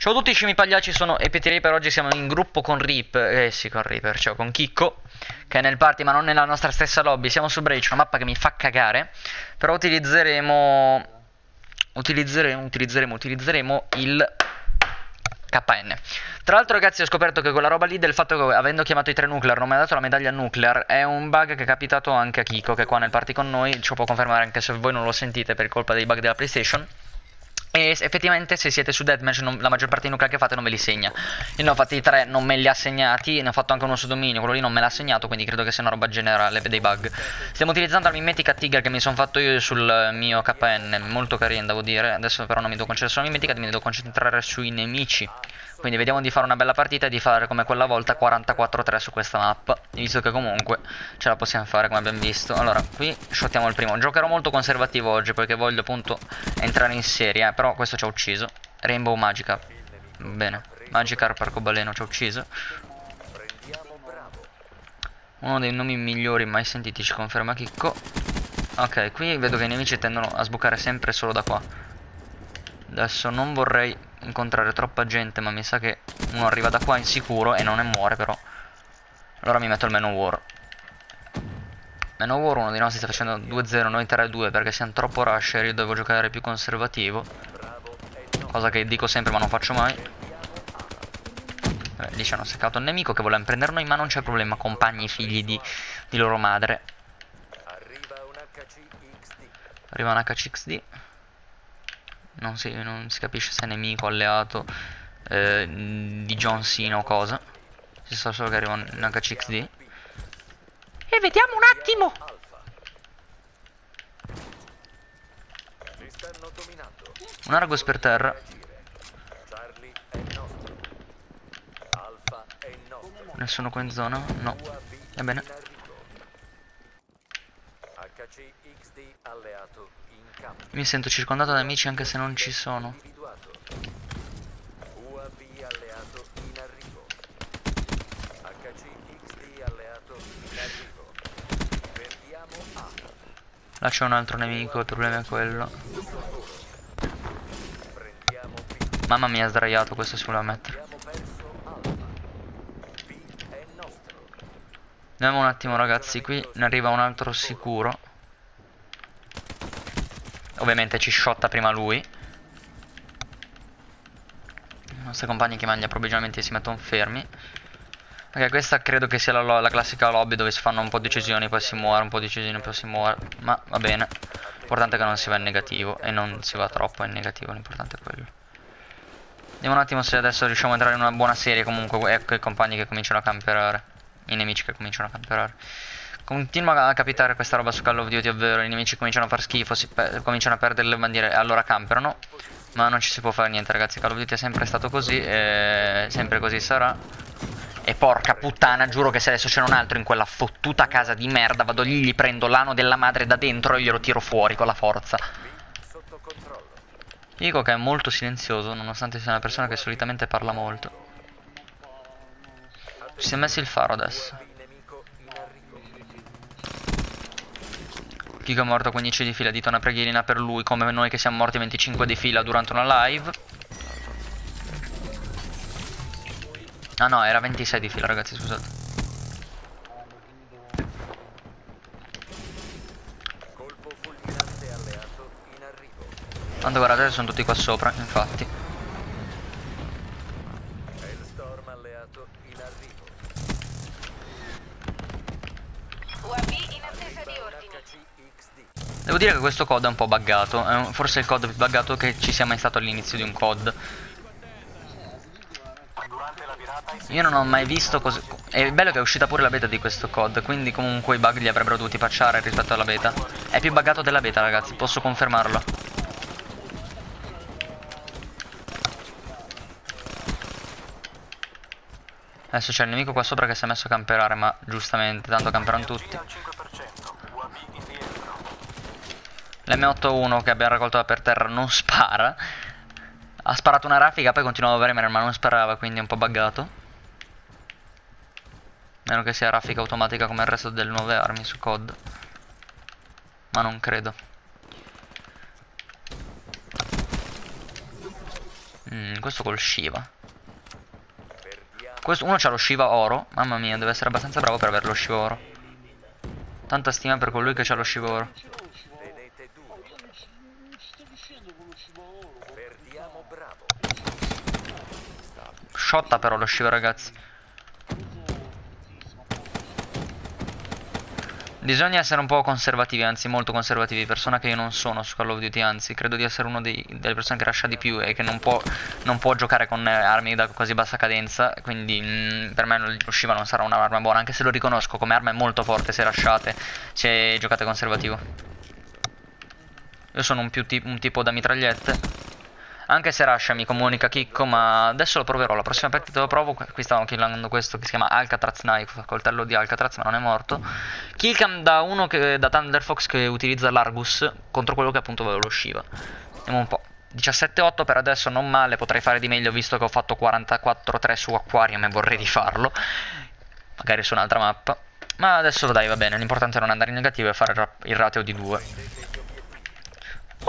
Ciao a tutti, scemi pagliacci, sono EPT Reaper, oggi siamo in gruppo con Rip, eh sì con Reaper, ciao, con Chicco, che è nel party ma non nella nostra stessa lobby, siamo su Breach, una mappa che mi fa cagare, però utilizzeremo, utilizzeremo, utilizzeremo, utilizzeremo il KN. Tra l'altro ragazzi ho scoperto che quella roba lì del fatto che avendo chiamato i tre nuclear non mi ha dato la medaglia nuclear è un bug che è capitato anche a Kiko che è qua nel party con noi, lo può confermare anche se voi non lo sentite per colpa dei bug della PlayStation. E effettivamente se siete su Deathmatch non, la maggior parte dei nuclei che fate non ve li segna. Io ne ho fatti tre, non me li ha segnati, ne ho fatto anche uno su dominio, quello lì non me l'ha segnato, quindi credo che sia una roba generale dei bug. Stiamo utilizzando la mimetica Tiger che mi sono fatto io sul mio KN, molto carina devo dire, adesso però non mi devo concentrare sulla mimetica, mi devo concentrare sui nemici. Quindi vediamo di fare una bella partita e di fare come quella volta 44-3 su questa mappa Visto che comunque ce la possiamo fare come abbiamo visto Allora, qui shottiamo il primo Giocherò molto conservativo oggi perché voglio appunto entrare in serie eh, Però questo ci ha ucciso. Rainbow Magica. Bene. Magikarp arcobaleno ci ha ucciso. Uno dei nomi migliori mai sentiti ci conferma Chicco. Ok, qui vedo che i nemici tendono a sbucare sempre solo da qua. Adesso non vorrei incontrare troppa gente ma mi sa che uno arriva da qua insicuro e non ne muore però. Allora mi metto il Manowar Manowar uno di nostri sta facendo 2-0 noi 3-2 perché siamo troppo rusher io devo giocare più conservativo cosa che dico sempre ma non faccio mai Beh, lì ci hanno seccato il nemico che vuole prendere noi ma non c'è problema compagni figli di, di loro madre arriva un HCXD non si, non si capisce se è nemico, alleato eh, di John Cena o cosa. Si sa solo che arriva un HCXD. E vediamo un attimo! Un Argos per terra. Nessuno qua in zona? No. Ebbene. HCXD alleato mi sento circondato da amici anche se non ci sono. Là c'è un altro nemico, il problema è quello. Mamma mia, ha sdraiato, questo si voleva mettere. Vediamo un attimo ragazzi, qui ne arriva un altro sicuro. Ovviamente ci shotta prima lui I nostri compagni che mangia provvisionamenti si mettono fermi Ok questa credo che sia la, la, classica lobby dove si fanno un po' di decisioni Poi si muore, un po' di decisioni, poi si muore. Ma va bene. L'importante è che non si va in negativo E non si va troppo in negativo, l'importante è quello. Vediamo un attimo se adesso riusciamo a entrare in una buona serie Comunque ecco i compagni che cominciano a camperare. I nemici che cominciano a camperare. Continua a capitare questa roba su Call of Duty, ovvero i nemici cominciano a far schifo, cominciano a perdere le bandiere e allora camperano. Ma non ci si può fare niente ragazzi, Call of Duty è sempre stato così e sempre così sarà. E porca puttana, giuro che se adesso c'era un altro in quella fottuta casa di merda, vado lì, gli prendo l'ano della madre da dentro e glielo tiro fuori con la forza. Dico che è molto silenzioso, nonostante sia una persona che solitamente parla molto. Ci si è messo il faro adesso. Giga è morto 15 di fila, dite una preghierina per lui come noi che siamo morti 25 di fila durante una live. Ah no, era 26 di fila ragazzi, scusate. Tanto guardate, sono tutti qua sopra, infatti. Devo dire che questo COD è un po' buggato, è forse il COD più buggato che ci sia mai stato all'inizio di un COD. Io non ho mai visto cose... È bello che è uscita pure la beta di questo COD, quindi comunque i bug li avrebbero dovuti patchare rispetto alla beta. È più buggato della beta ragazzi, posso confermarlo. Adesso c'è il nemico qua sopra che si è messo a camperare, ma giustamente, tanto camperano tutti. L'M81 che abbiamo raccolto da per terra non spara. Ha sparato una raffica, poi continuava a premere, ma non sparava, quindi è un po' buggato. Meno che sia raffica automatica come il resto delle nuove armi su COD. Ma non credo. Mm, questo col Shiva. Questo, uno c'ha lo Shiva oro. Mamma mia, deve essere abbastanza bravo per avere lo Shiva oro. Tanta stima per colui che c'ha lo Shiva oro. Sciotta però lo Shiva ragazzi. Bisogna essere un po' conservativi, anzi molto conservativi, persona che io non sono su Call of Duty, anzi credo di essere una delle persone che rascia di più e che non può, non può giocare con armi da così bassa cadenza, quindi mh, mm, per me lo Shiva non sarà un'arma buona, anche se lo riconosco come arma è molto forte se rasciate, se giocate conservativo. Io sono un, più un tipo da mitragliette anche se Rasha mi comunica Chicco, ma adesso lo proverò. La prossima partita lo provo. Qui stavamo killando questo che si chiama Alcatraz Knife, coltello di Alcatraz, ma non è morto. Killcam da uno che, da Thunder Fox che utilizza l'Argus contro quello che appunto lo Shiva. Vediamo un po'. 17-8 per adesso non male, potrei fare di meglio visto che ho fatto 44-3 su Aquarium e vorrei rifarlo. Magari su un'altra mappa. Ma adesso dai, va bene, l'importante è non andare in negativo e fare il ratio di 2.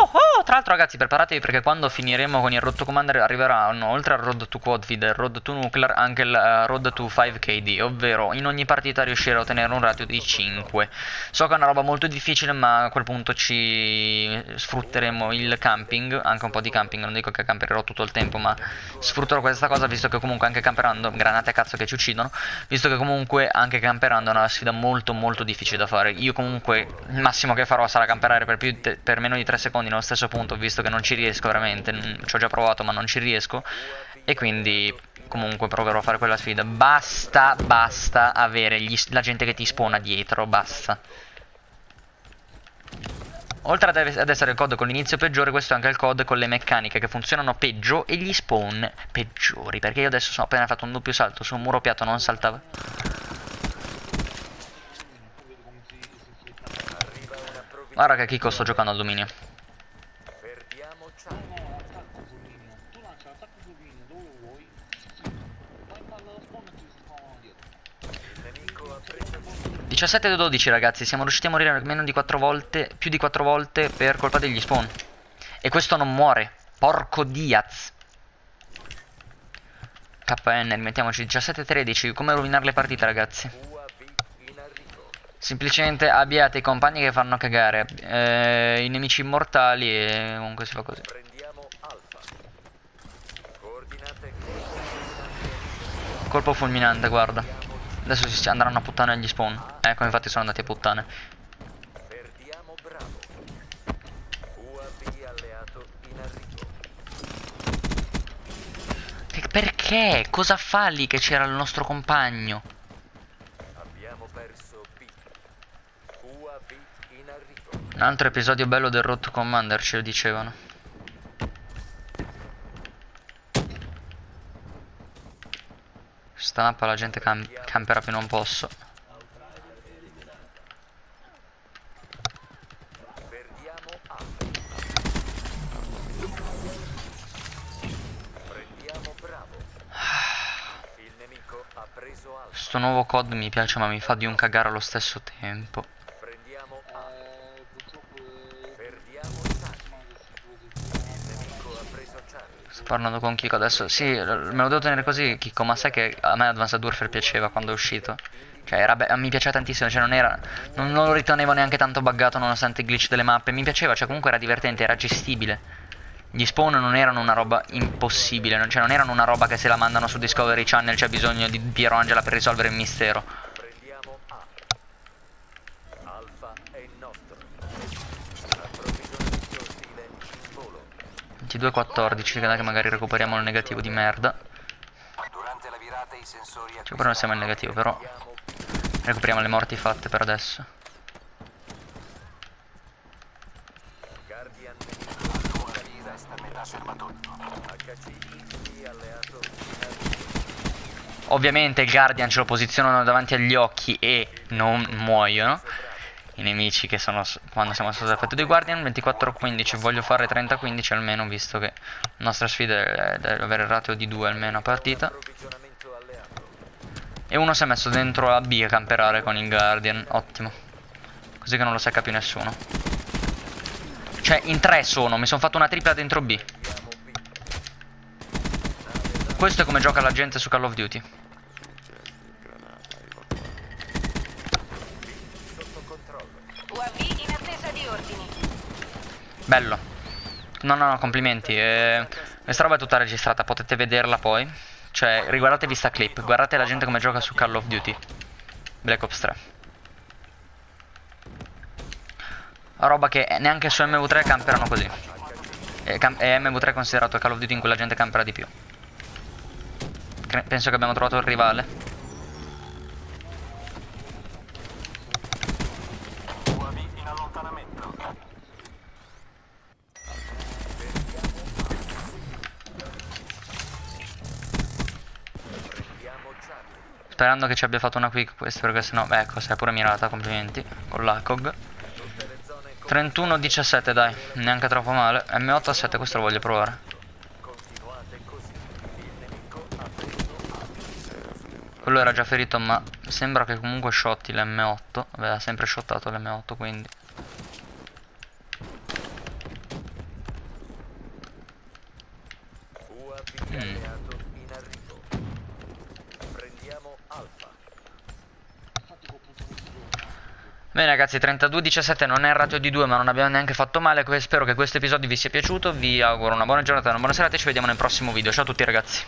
Oh oh, tra l'altro ragazzi preparatevi perché quando finiremo con il Road to Commander arriveranno oltre al Road to Quadvid e il Road to Nuclear anche il uh, Road to 5KD, ovvero in ogni partita riuscire a ottenere un ratio di 5. So che è una roba molto difficile ma a quel punto ci sfrutteremo il camping, anche un po' di camping, non dico che camperò tutto il tempo ma sfrutterò questa cosa visto che comunque anche camperando, granate a cazzo che ci uccidono, visto che comunque anche camperando è una sfida molto molto difficile da fare. Io comunque il massimo che farò sarà camperare per, più per meno di 3 secondi secondi nello stesso punto visto che non ci riesco veramente, ci ho già provato ma non ci riesco e quindi comunque proverò a fare quella sfida. Basta, basta avere gli, la gente che ti spona dietro, basta. Oltre ad essere il COD con l'inizio peggiore, questo è anche il COD con le meccaniche che funzionano peggio e gli spawn peggiori. Perché io adesso sono appena fatto un doppio salto su un muro piatto, non saltava. Guarda che Kiko sto giocando al dominio. dietro 17 12 ragazzi, siamo riusciti a morire meno di 4 volte, più di 4 volte per colpa degli spawn. E questo non muore. Porco Diaz. KN, rimettiamoci 17-13, come rovinare le partite ragazzi. Semplicemente abbiate i compagni che fanno cagare, eh, i nemici immortali e comunque si fa così. Colpo fulminante, guarda. Adesso si andranno a puttane agli spawn. Ecco, infatti sono andati a puttane. Perché? Cosa fa lì che c'era il nostro compagno? Un altro episodio bello del Road Commander ce lo dicevano. Sta mappa la gente cam camperà più non posso. Sto nuovo COD mi piace ma mi fa di un cagare allo stesso tempo. Parlando con Kiko adesso. Sì, me lo devo tenere così, Kiko, ma sai che a me Advanced Warfare piaceva quando è uscito. Cioè, era mi piaceva tantissimo, cioè non era... Non, non lo ritenevo neanche tanto buggato nonostante i glitch delle mappe. Mi piaceva, cioè comunque era divertente, era gestibile. Gli spawn non erano una roba impossibile, cioè non erano una roba che se la mandano su Discovery Channel c'è bisogno di Piero Angela per risolvere il mistero. 22-14, che magari recuperiamo il negativo di merda. Cioè, però non siamo in negativo, però recuperiamo le morti fatte per adesso. Ovviamente il Guardian ce lo posizionano davanti agli occhi e non muoiono i nemici che sono quando siamo sotto l'effetto dei Guardian 24-15 voglio fare 30-15 almeno visto che la nostra sfida è deve avere il ratio di 2 almeno a partita. E uno si è messo dentro la B a camperare con il Guardian ottimo. Così che non lo secca più nessuno. Cioè in 3 sono mi sono fatto una tripla dentro B. Questo è come gioca la gente su Call of Duty. UAV in attesa di ordini. Bello. No, no, no, complimenti. Eh, questa roba è tutta registrata, potete vederla poi. Cioè, riguardatevi sta clip, guardate la gente come gioca su Call of Duty. Black Ops 3. Roba che neanche su MV3 camperano così. E, e MV3 è considerato Call of Duty in cui la gente campera di più. Cre penso che abbiamo trovato il rivale. Sperando che ci abbia fatto una quick quest perché sennò, beh, ecco, sei pure mirata, complimenti. Con l'ACOG. 31-17 dai, neanche troppo male. M8 a 7, questo lo voglio provare. Quello era già ferito ma sembra che comunque shotti l'M8. Aveva sempre shottato l'M8 quindi. Bene ragazzi, 32-17 non è il ratio di 2 ma non abbiamo neanche fatto male. Spero che questo episodio vi sia piaciuto. Vi auguro una buona giornata, una buona serata e ci vediamo nel prossimo video. Ciao a tutti ragazzi.